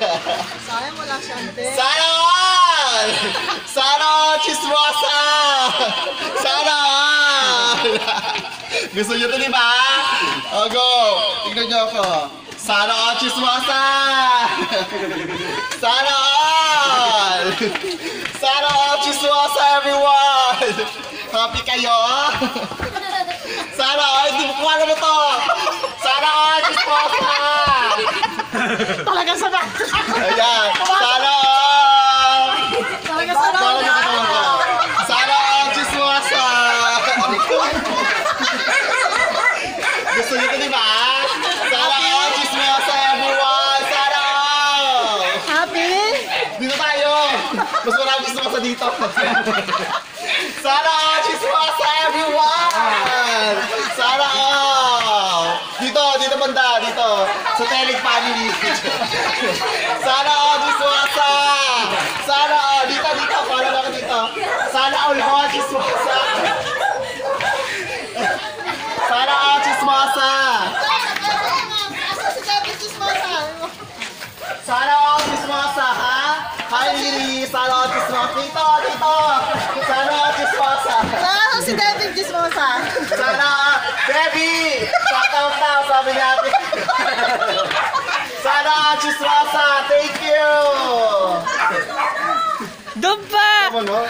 Sayang wala siya, ante. Sana all! Sana all, chismosa! Sana all! Gusto nyo to, di ba? O, go! Tignan nyo ako. Sana all, chismosa! Sana all! Sana all, chismosa, everyone! Happy kayo? Sana all, hindi mo kuha na to! Sana all, chismosa! Talaga sa ba? Ayan! Sana all! Talaga sa ba? Sana nyo katawan ko. Sana all, chismosa! Gusto nyo ito, di ba? Sana all, chismosa, everyone! Sana all! Happy? Dito tayo! Mas marami chismosa dito. Sana all, chismosa, everyone! Sana all! Dito, dito banda, dito. Sa Telig Family. Sana all, chismosa! Sana all, dito, dito. Para lang dito. Sana all, mga chismosa! Sana all, chismosa! Asa si David Chismosa? Sana all, chismosa, ha? Hi, Lily! Sana all, chismosa. Dito, dito! Sana all, chismosa! Asa si David Chismosa? Sana, Debbie! Shout out sabi natin. Sana, Chismosa, thank you! Doon pa! Ano, no?